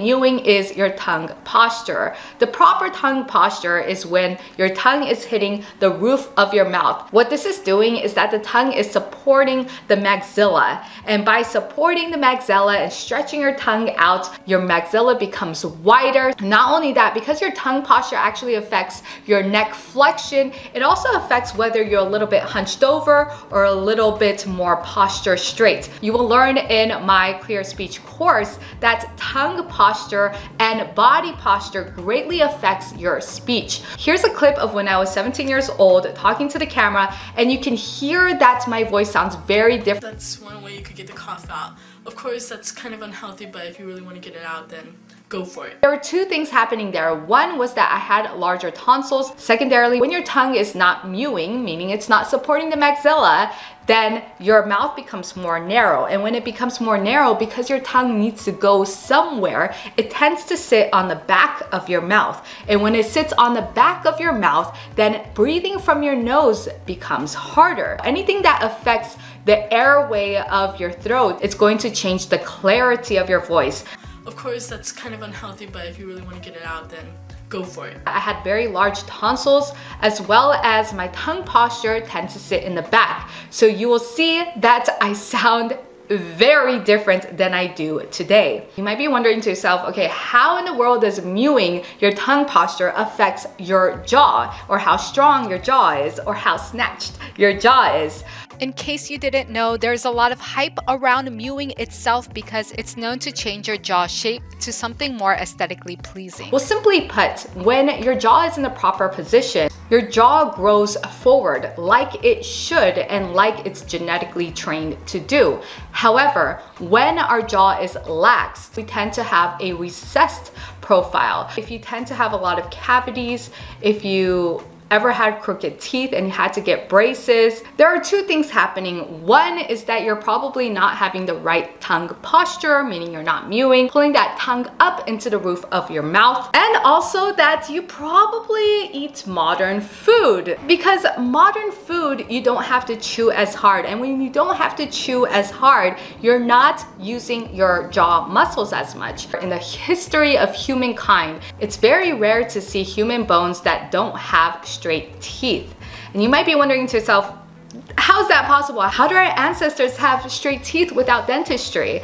Mewing is your tongue posture. The proper tongue posture is when your tongue is hitting the roof of your mouth. What this is doing is that the tongue is supporting the maxilla. And by supporting the maxilla and stretching your tongue out, your maxilla becomes wider. Not only that, because your tongue posture actually affects your neck flexion, it also affects whether you're a little bit hunched over or a little bit more posture straight. You will learn in my clear speech course that tongue posture posture and body posture greatly affects your speech. Here's a clip of when I was 17 years old talking to the camera and you can hear that my voice sounds very different. That's one way you could get the cough out. Of course, that's kind of unhealthy, but if you really want to get it out, then go for it. There were two things happening there. One was that I had larger tonsils. Secondarily, when your tongue is not mewing, meaning it's not supporting the maxilla, then your mouth becomes more narrow. And when it becomes more narrow, because your tongue needs to go somewhere, it tends to sit on the back of your mouth. And when it sits on the back of your mouth, then breathing from your nose becomes harder. Anything that affects the airway of your throat, it's going to change the clarity of your voice. Of course, that's kind of unhealthy, but if you really want to get it out, then go for it. I had very large tonsils as well as my tongue posture tends to sit in the back. So you will see that I sound very different than I do today. You might be wondering to yourself, okay, how in the world does mewing your tongue posture affects your jaw or how strong your jaw is or how snatched your jaw is? In case you didn't know, there's a lot of hype around mewing itself because it's known to change your jaw shape to something more aesthetically pleasing. Well, simply put, when your jaw is in the proper position, your jaw grows forward like it should and like it's genetically trained to do. However, when our jaw is lax, we tend to have a recessed profile. If you tend to have a lot of cavities, if you ever had crooked teeth and had to get braces, there are two things happening. One is that you're probably not having the right tongue posture, meaning you're not mewing, pulling that tongue up into the roof of your mouth. And also that you probably eat modern food because modern food, you don't have to chew as hard. And when you don't have to chew as hard, you're not using your jaw muscles as much. In the history of humankind, it's very rare to see human bones that don't have straight teeth. And you might be wondering to yourself, how is that possible? How do our ancestors have straight teeth without dentistry?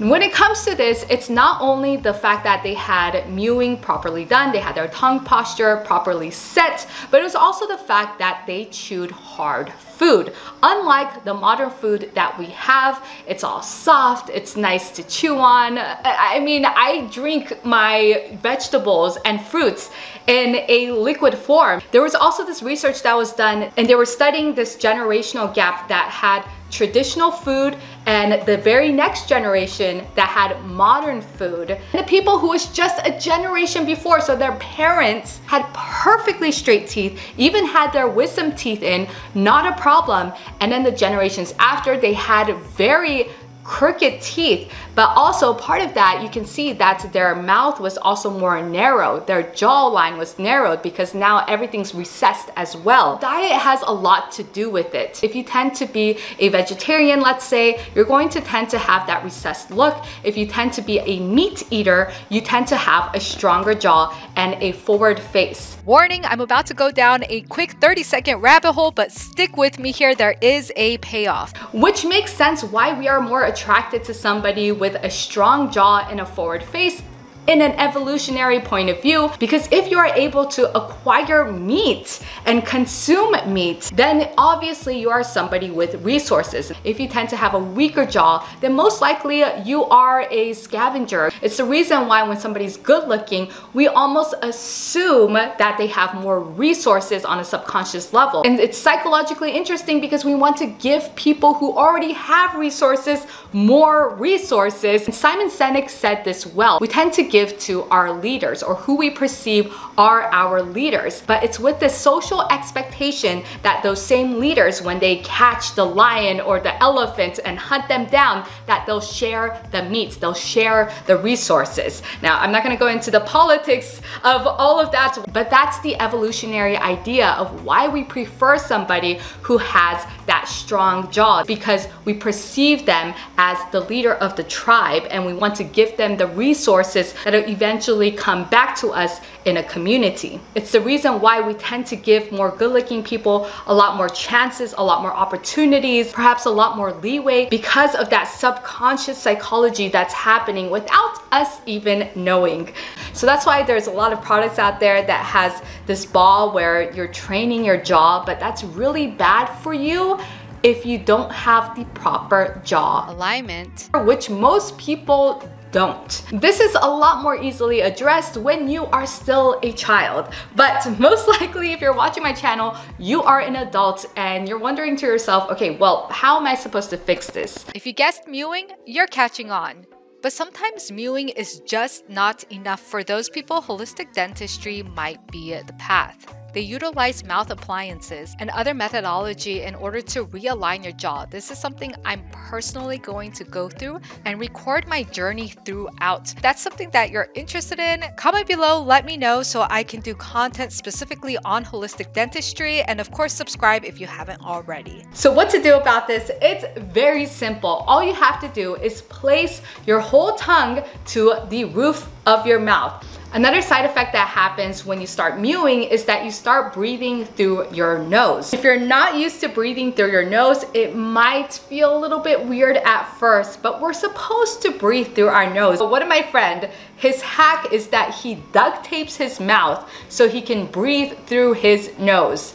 When it comes to this, it's not only the fact that they had mewing properly done, they had their tongue posture properly set, but it was also the fact that they chewed hard food. Unlike the modern food that we have, it's all soft, it's nice to chew on. I mean, I drink my vegetables and fruits in a liquid form. There was also this research that was done and they were studying this generational gap that had traditional food and the very next generation that had modern food. And the people who was just a generation before, so their parents had perfectly straight teeth, even had their wisdom teeth in, not a problem. And then the generations after, they had very crooked teeth. But also part of that, you can see that their mouth was also more narrow. Their jawline was narrowed because now everything's recessed as well. Diet has a lot to do with it. If you tend to be a vegetarian, let's say, you're going to tend to have that recessed look. If you tend to be a meat eater, you tend to have a stronger jaw and a forward face. Warning, I'm about to go down a quick 30 second rabbit hole, but stick with me here, there is a payoff. Which makes sense why we are more attracted to somebody with a strong jaw and a forward face in an evolutionary point of view because if you are able to acquire meat and consume meat, then obviously you are somebody with resources. If you tend to have a weaker jaw, then most likely you are a scavenger. It's the reason why when somebody's good looking, we almost assume that they have more resources on a subconscious level. And it's psychologically interesting because we want to give people who already have resources more resources. And Simon Sinek said this well. We tend to give give to our leaders or who we perceive are our leaders. But it's with this social expectation that those same leaders, when they catch the lion or the elephant and hunt them down, that they'll share the meats, they'll share the resources. Now, I'm not gonna go into the politics of all of that, but that's the evolutionary idea of why we prefer somebody who has that strong jaw because we perceive them as the leader of the tribe and we want to give them the resources that will eventually come back to us in a community. It's the reason why we tend to give more good looking people a lot more chances, a lot more opportunities, perhaps a lot more leeway because of that subconscious psychology that's happening without us even knowing. So that's why there's a lot of products out there that has this ball where you're training your jaw, but that's really bad for you if you don't have the proper jaw alignment, which most people don't. This is a lot more easily addressed when you are still a child. But most likely if you're watching my channel, you are an adult and you're wondering to yourself, okay, well, how am I supposed to fix this? If you guessed mewing, you're catching on. But sometimes mewing is just not enough for those people holistic dentistry might be the path. They utilize mouth appliances and other methodology in order to realign your jaw. This is something I'm personally going to go through and record my journey throughout. That's something that you're interested in. Comment below, let me know so I can do content specifically on holistic dentistry and of course subscribe if you haven't already. So what to do about this? It's very simple. All you have to do is place your whole tongue to the roof of your mouth. Another side effect that happens when you start mewing is that you start breathing through your nose. If you're not used to breathing through your nose, it might feel a little bit weird at first, but we're supposed to breathe through our nose. But one of my friend, his hack is that he duct tapes his mouth so he can breathe through his nose.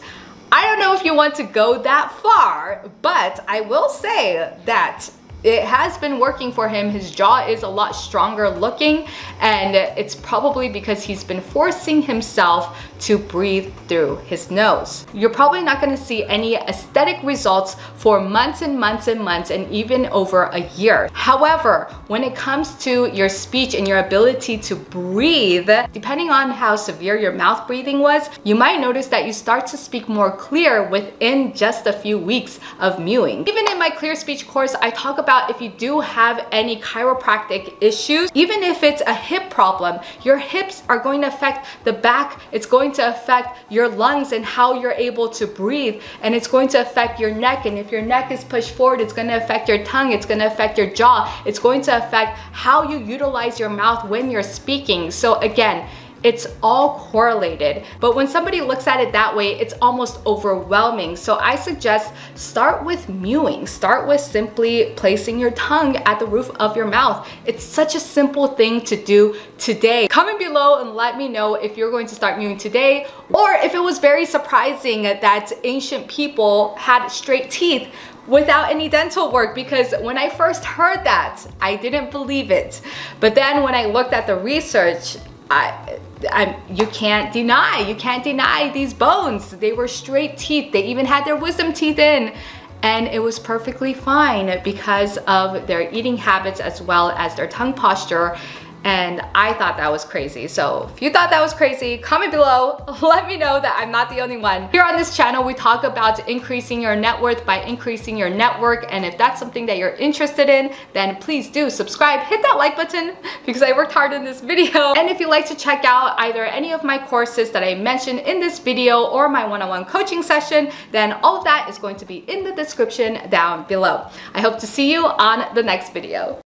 I don't know if you want to go that far, but I will say that it has been working for him. His jaw is a lot stronger looking and it's probably because he's been forcing himself to breathe through his nose. You're probably not gonna see any aesthetic results for months and months and months and even over a year. However, when it comes to your speech and your ability to breathe, depending on how severe your mouth breathing was, you might notice that you start to speak more clear within just a few weeks of mewing. Even in my clear speech course, I talk about if you do have any chiropractic issues, even if it's a hip problem, your hips are going to affect the back, it's going to affect your lungs and how you're able to breathe, and it's going to affect your neck. And if your neck is pushed forward, it's going to affect your tongue, it's going to affect your jaw, it's going to affect how you utilize your mouth when you're speaking. So again, it's all correlated. But when somebody looks at it that way, it's almost overwhelming. So I suggest start with mewing. Start with simply placing your tongue at the roof of your mouth. It's such a simple thing to do today. Comment below and let me know if you're going to start mewing today or if it was very surprising that ancient people had straight teeth without any dental work because when I first heard that, I didn't believe it. But then when I looked at the research, I, I, you can't deny, you can't deny these bones. They were straight teeth. They even had their wisdom teeth in and it was perfectly fine because of their eating habits as well as their tongue posture and I thought that was crazy. So if you thought that was crazy, comment below. Let me know that I'm not the only one. Here on this channel, we talk about increasing your net worth by increasing your network. And if that's something that you're interested in, then please do subscribe, hit that like button because I worked hard in this video. And if you'd like to check out either any of my courses that I mentioned in this video or my one-on-one -on -one coaching session, then all of that is going to be in the description down below. I hope to see you on the next video.